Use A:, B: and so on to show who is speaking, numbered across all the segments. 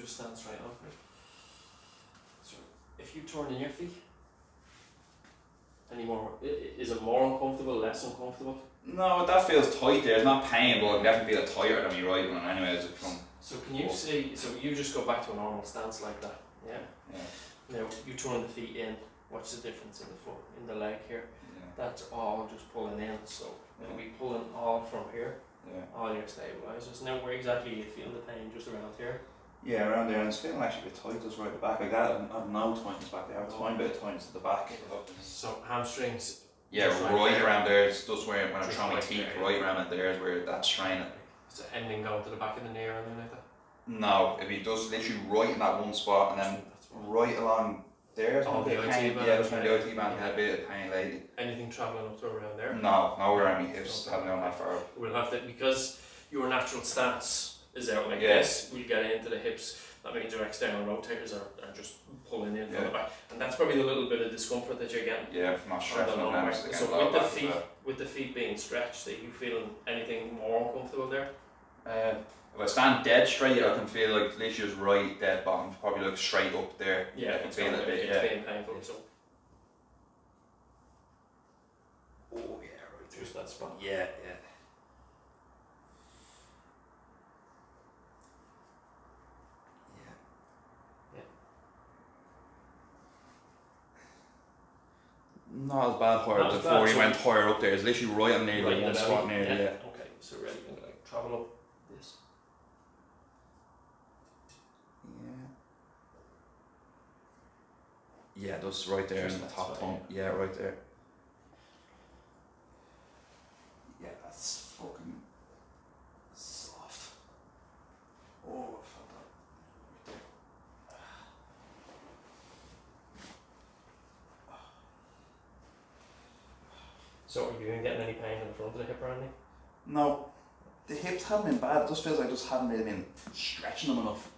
A: just stand straight up. So if you turn in your feet, any more, is it more uncomfortable, less uncomfortable?
B: No, that feels tight there. It's not pain, but I can definitely feel it tighter than my right one. Anyways, from
A: So can you see, so you just go back to a normal stance like that, yeah?
B: yeah,
A: Now you turn the feet in, what's the difference in the foot, in the leg here?
B: yeah,
A: That's all just pulling in, so it'll be pulling all from here,
B: yeah.
A: all your stabilizers. Now where exactly you feel the pain, just around here?
B: Yeah, around there, and it's feeling actually a bit tight just right at the back. Like that, I've no tightness back there. I have a tiny bit of tightness at the back.
A: So hamstrings,
B: Yeah,
A: right
B: right
A: there.
B: around there. It's just where when I'm trying my
A: right
B: teeth, right around in there is where that's straining.
A: is it ending going to the back of the knee or anything like that?
B: No, if he does literally right in that one spot, and then right along there.
A: Oh, the
B: bit
A: IT
B: pain.
A: band,
B: Yeah, just
A: okay.
B: the IT band had a bit of pain lately.
A: Anything travelling up to around there?
B: No, nowhere around my hips.
A: Okay.
B: Haven't gone that far.
A: We'll have to, because your natural stance is out like
B: Yeah.
A: this, we'll get into the hips. That means your external rotators are, are just pulling in from
B: Yeah.
A: the back. And that's probably the little bit of discomfort that you're getting.
B: Yeah, from not
A: on the
B: stretching the
A: lower back. So with the feet,
B: well.
A: with the feet being stretched, are you feeling anything more uncomfortable there?
B: Uh, if I stand dead straight, I can feel like literally just right dead bottom, probably like straight up there. I can
A: it's
B: feel it a bit.
A: It's
B: Yeah.
A: being painful. So
B: Oh yeah, right
A: just that spot.
B: Yeah, yeah. Yeah.
A: Yeah.
B: Not as bad higher
A: Not as
B: before
A: bad,
B: he
A: so-
B: went higher up there. It's literally right on near
A: Right
B: one spot near, yeah.
A: Okay, so ready? I'm gonna travel up this.
B: Yeah. Yeah, that's right there
A: Just
B: in the top tongue. Yeah, right there. Yeah, that's fucking soft. Oh, I felt that. Right there.
A: So are you even getting any pain in the front of the hip or anything?
B: No, the hips haven't been bad. It just feels like I just haven't really been stretching them enough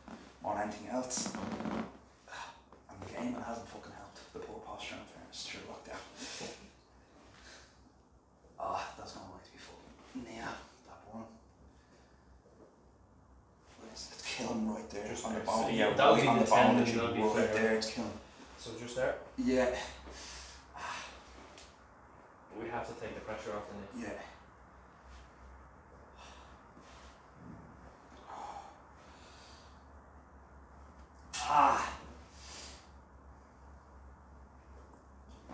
B: or anything else. And the game it hasn't fucking helped. The poor posture in fairness through lockdown. Ah, that's not right to be fucking near that one. It's, killing right there.
A: Just
B: on the bone.
A: So
B: yeah,
A: that'll be
B: on
A: the
B: bone.
A: tendon,
B: literally
A: that'll
B: right there. It's killing.
A: So just there.
B: Yeah,
A: We have to take the pressure off the knee.
B: yeah. Ah.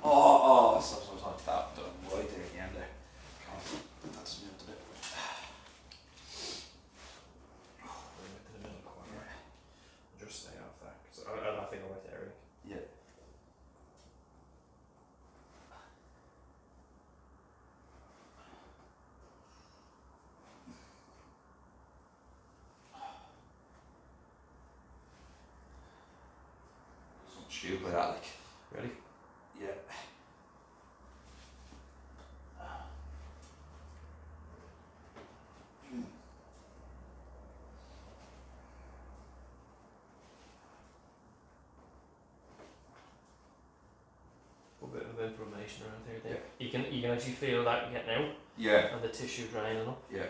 B: Oh, oh, stop, stop, stop. That, that right there at the end there. God, that's moved a bit.
A: Bring it to the middle corner. Just stay off that. Cause I, I'll have to go right there. Rick.
B: Yeah. Something stupid that like.
A: Ready?
B: Yeah.
A: A bit of inflammation around here. Yeah. You can you can actually feel that getting out
B: Yeah.
A: and the tissue draining up.
B: Yeah.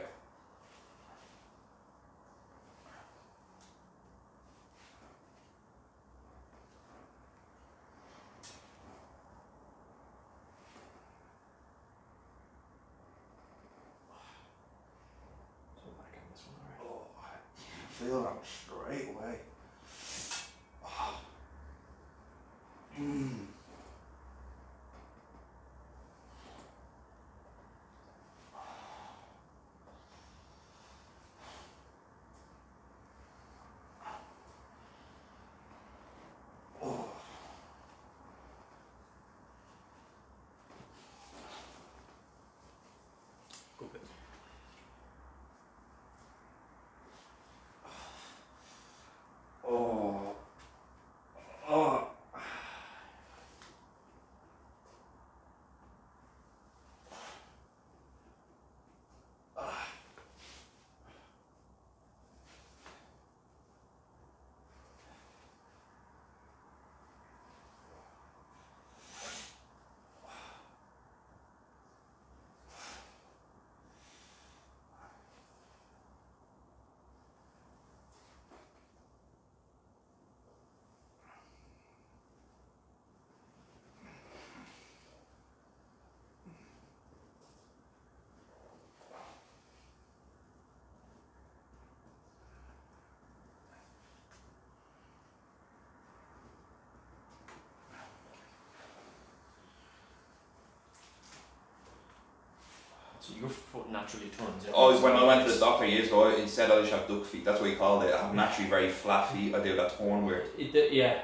A: So your foot naturally turns.
B: Oh, when I went to the doctor years ago, he said I should have duck feet. That's what he called it. I have naturally very flat feet. I do that torn weird.
A: It, it- yeah,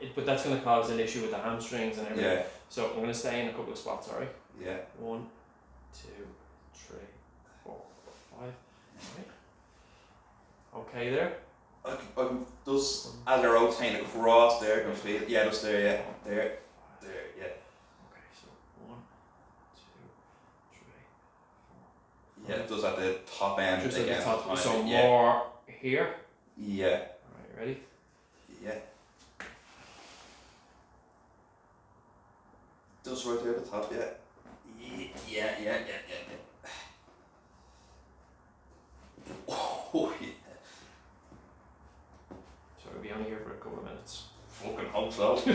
A: it, but that's going to cause an issue with the hamstrings and everything.
B: Yeah,
A: So I'm going to stay in a couple of spots. Right.
B: yeah.
A: One, two, three, four, five. Right. Okay, there.
B: I can, I can just as I rotate across there, I can feel it. Yeah, just there. Yeah, there. Yeah,
A: Okay, so one, two, three, four.
B: yeah. At the top end
A: Just at the top. So
B: it, yeah,
A: more here.
B: yeah,
A: All right, ready?
B: yeah. Just right there at the top. Yeah. Yeah, yeah, yeah, yeah. yeah. Oh yeah.
A: So we'll be on here for a couple of minutes.
B: Fucking hope so.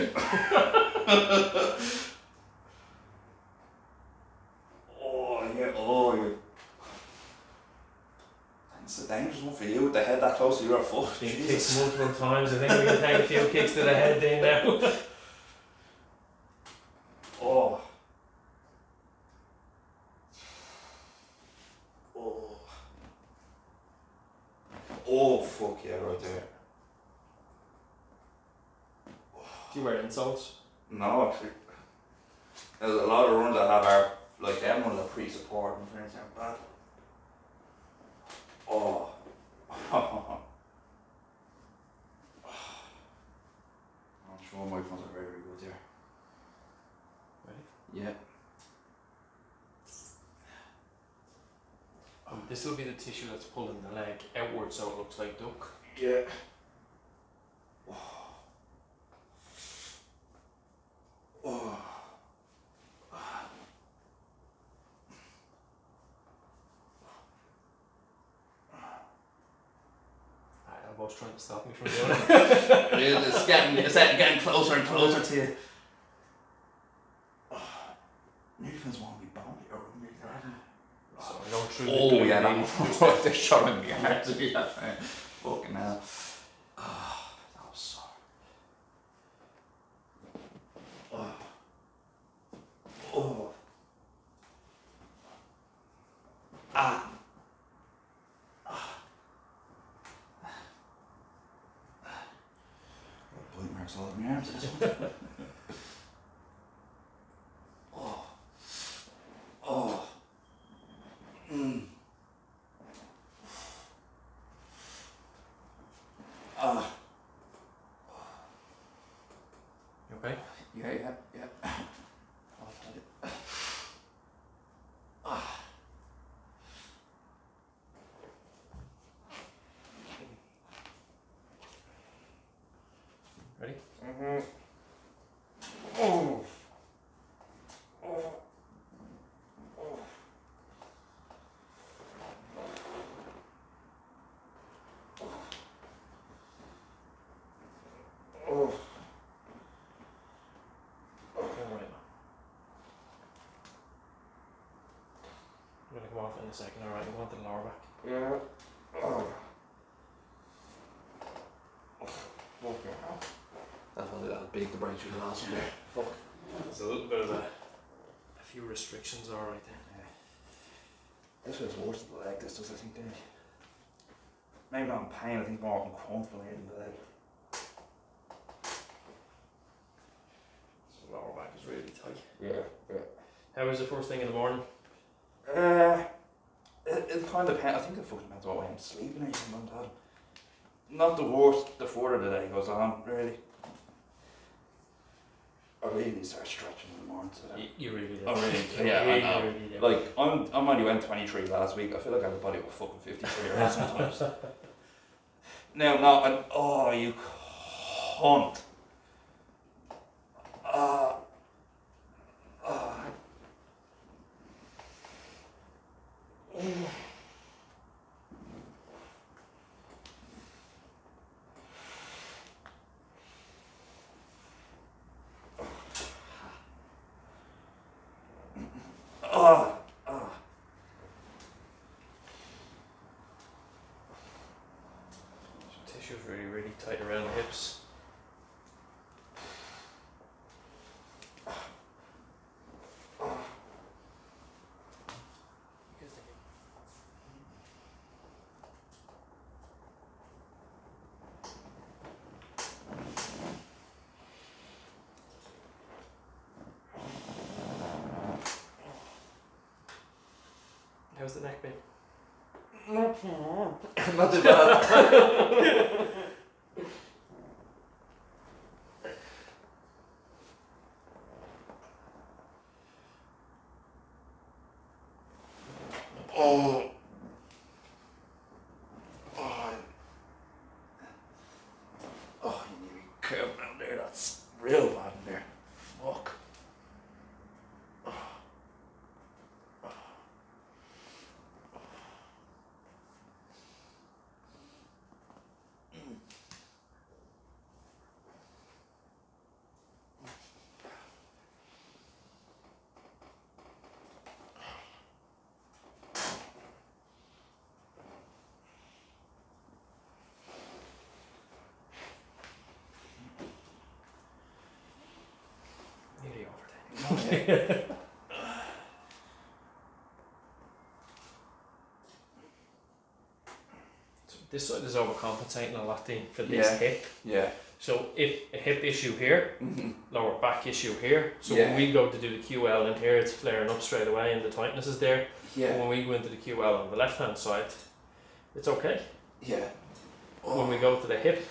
B: oh yeah, oh yeah. It's a dangerous one for you with the head that close to your foot.
A: Been kicked
B: Jesus.
A: multiple times. I think we can take a few kicks to the head then now.
B: Oh. Oh. Oh fuck yeah, right there.
A: Do you wear insults?
B: No, actually. There's a lot of runs I have are like them ones are pretty supportive and things aren't bad. Oh. Oh. I'm sure my ones are very, very good there.
A: Ready?
B: Yeah.
A: Um, this will be the tissue that's pulling the leg outward so it looks like duck.
B: Yeah. Oh.
A: My elbow's trying to stop me from doing it.
B: It is, it's getting, getting closer and closer to you. Nearly feels want to be bound or oh, maybe
A: so I go through the
B: Oh
A: glue
B: yeah,
A: maybe.
B: that they're showing me hard to be that thing. Fucking hell. Ah, that was sore. Oh. Oh. Ah. Blood marks all over my. this one. oh. Oh. Mm. Ah.
A: You okay?
B: Yeah, yeah, yeah. I'll tell you. Ah.
A: Ready?
B: Mm-hmm. Oh. Oh.
A: All right. I'm gonna come off in a second. All right, I'm going to the lower back.
B: Yeah. Oh. Okay. That's why that was big to break through the last one. Fuck.
A: There's a little bit of a, a few restrictions. All right then.
B: This was worse than the leg, this does, I think, Danny. Maybe not in pain, I think more uncomfortable here than the leg.
A: So lower back is really tight.
B: Yeah, yeah.
A: How was the first thing in the morning?
B: Uh, it, it kind of depends. I think it fucking depends what I'm sleeping or anything like that. Not the worst the further the day goes on, really. I really need to start stretching in the morning. So
A: You, you really did.
B: Oh, really? Yeah, I know.
A: Really did.
B: Like, I'm, I'm only went 23 last week. I feel like I have a body of a fucking 53 year old sometimes. no, no, and, oh, you cunt. Ah. Ah. Ah. Ah.
A: Tissue's really, really tight around the hips. How's the neck been?
B: Not too bad. oh. Oh. Oh, you need to curve down there. That's real bad in there. Fuck.
A: Nearly over then. So this side is overcompensating a lot Dean, for this
B: Yeah.
A: hip.
B: Yeah.
A: So if a hip issue here,
B: Mm-hmm.
A: lower back issue here. So
B: Yeah.
A: when we go to do the QL in here, it's flaring up straight away and the tightness is there. But
B: Yeah.
A: when we go into the QL on the left hand side, it's okay.
B: Yeah.
A: When we go to the hip,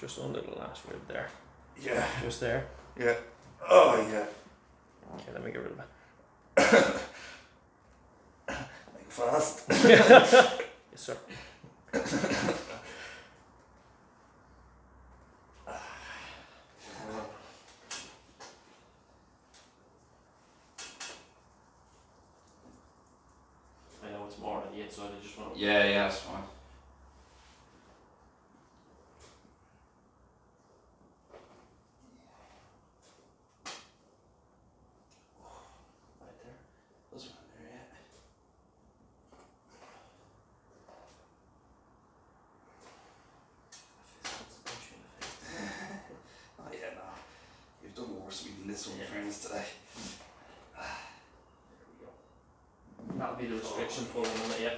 A: just under the last rib there.
B: Yeah.
A: Just there.
B: Yeah. Oh yeah.
A: Okay, let me get rid of it.
B: Make fast.
A: Yes, sir. I know it's more on the inside, I just want.
B: Yeah, yeah, that's fine.
A: Right there.
B: Those are under yet. Oh yeah, no. You've done worse to me than this one,
A: Yeah.
B: friends, today.
A: That'll be the restriction for it, yeah.